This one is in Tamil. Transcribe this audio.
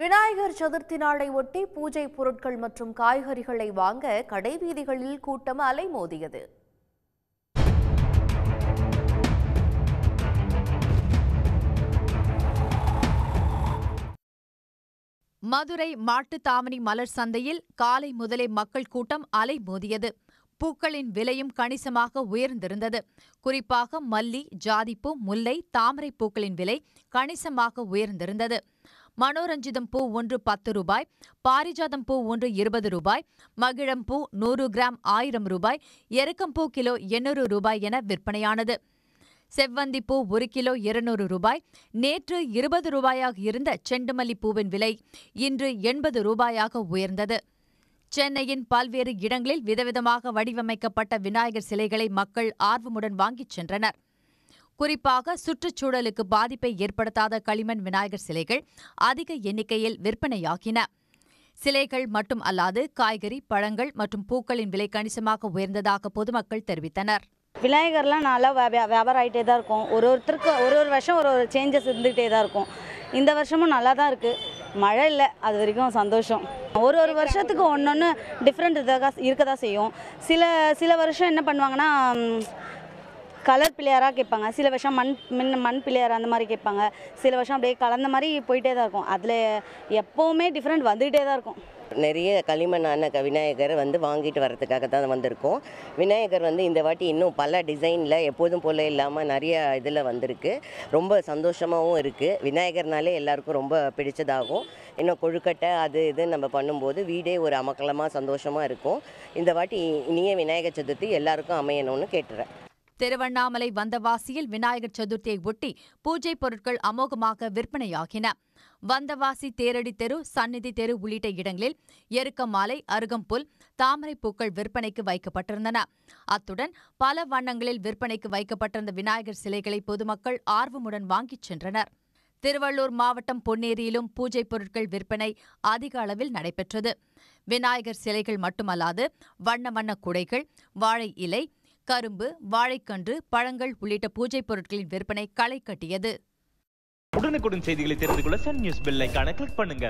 விநாயகர் சதுர்த்தி நாளை ஒட்டி பூஜை பொருட்கள் மற்றும் காய்கறிகளை வாங்க கடைவீதிகளில் கூட்டம் அலைமோதியது. மதுரை மாட்டுத்தாவணி மலர் சந்தையில் காலை முதலே மக்கள் கூட்டம் அலைமோதியது. பூக்களின் விலையும் கணிசமாக உயர்ந்திருந்தது. குறிப்பாக மல்லி ஜாதிப்பூ முல்லை தாமரை பூக்களின் விலை கணிசமாக உயர்ந்திருந்தது. மனோரஞ்சிதம் பூ ஒன்று பத்து ரூபாய் பாரிஜாதம் பூ ஒன்று இருபது ரூபாய் மகிழம் பூ நூறு கிராம் ஆயிரம் ரூபாய் எருக்கம்பூ கிலோ எண்ணூறு ரூபாய் என விற்பனையானது. செவ்வந்திப்பூ ஒரு கிலோ இருநூறு ரூபாய் நேற்று இருபது ரூபாயாக இருந்த செண்டுமல்லி பூவின் விலை இன்று எண்பது ரூபாயாக உயர்ந்தது. சென்னையின் பல்வேறு இடங்களில் விதவிதமாக வடிவமைக்கப்பட்ட விநாயகர் சிலைகளை மக்கள் ஆர்வமுடன் வாங்கிச் சென்றனர். குறிப்பாக சுற்றுச்சூழலுக்கு பாதிப்பை ஏற்படுத்தாத களிமண் விநாயகர் சிலைகள் அதிக எண்ணிக்கையில் விற்பனையாகின. சிலைகள் மட்டும் அல்லாது காய்கறி பழங்கள் மற்றும் பூக்களின் விலை கணிசமாக உயர்ந்ததாக பொதுமக்கள் தெரிவித்தனர். விநாயகர்லாம் நல்லா வியா- வியாபாரம் ஆகிட்டே தான் இருக்கும். ஒரு ஒருத்தருக்கு ஒரு ஒரு வருஷம் ஒரு ஒரு சேஞ்சஸ் இருந்துகிட்டே தான் இருக்கும். இந்த வருஷமும் நல்லா தான் இருக்குது மழை இல்லை அது வரைக்கும் சந்தோஷம். ஒரு ஒரு வருஷத்துக்கு ஒன்று ஒன்று டிஃப்ரெண்ட் இதாக இருக்க தான் செய்யும். சில சில வருஷம் என்ன பண்ணுவாங்கன்னா கலர் பிள்ளையாராக கேட்பாங்க. சில வருஷம் மண் மண் மண் பிள்ளையார் அந்த மாதிரி கேட்பாங்க. சில வருஷம் அப்படியே கலந்த மாதிரி போயிட்டே தான் இருக்கும். அதில் எப்போவுமே டிஃப்ரெண்ட் வந்துகிட்டே தான் இருக்கும். நிறைய களிமண்ணான க விநாயகர் வந்து வாங்கிட்டு வரதுக்காக தான் வந்திருக்கோம். விநாயகர் வந்து இந்த வாட்டி இன்னும் பல டிசைனில் எப்போதும் போல இல்லாமல் நிறைய இதில் வந்திருக்கு. ரொம்ப சந்தோஷமாகவும் இருக்குது விநாயகர்னாலே எல்லாருக்கும் ரொம்ப பிடிச்சதாகும். இன்னும் கொழுக்கட்டை அது இது நம்ம பண்ணும்போது வீடே ஒரு அமக்கலமாக சந்தோஷமாக இருக்கும். இந்த வாட்டி இனிய விநாயகர் சதுர்த்தி எல்லாருக்கும் அமையணும்னு கேட்டுறேன். திருவண்ணாமலை வந்தவாசியில் விநாயகர் சதுர்த்தியை ஒட்டி பூஜை பொருட்கள் அமோகமாக விற்பனையாகின. வந்தவாசி தேரடி தெரு சந்நிதி தெரு உள்ளிட்ட இடங்களில் எருக்க மாலை அருகம்புல் தாமரை பூக்கள் விற்பனைக்கு வைக்கப்பட்டிருந்தன. அத்துடன் பல வண்ணங்களில் விற்பனைக்கு வைக்கப்பட்டிருந்த விநாயகர் சிலைகளை பொதுமக்கள் ஆர்வமுடன் வாங்கிச் சென்றனர். திருவள்ளூர் மாவட்டம் பொன்னேரியிலும் பூஜை பொருட்கள் விற்பனை அதிக அளவில் நடைபெற்றது. விநாயகர் சிலைகள் மட்டுமல்லாது வண்ண வண்ண குடைகள் வாழை இலை கரும்பு வாழைக்கன்று பழங்கள் உள்ளிட்ட பூஜை பொருட்களின் விற்பனை களை கட்டியது. உடனுக்குடன் செய்திகளை தெரிந்து கொள்ள சன் நியூஸ் பெல் ஐகானை கிளிக் பண்ணுங்க.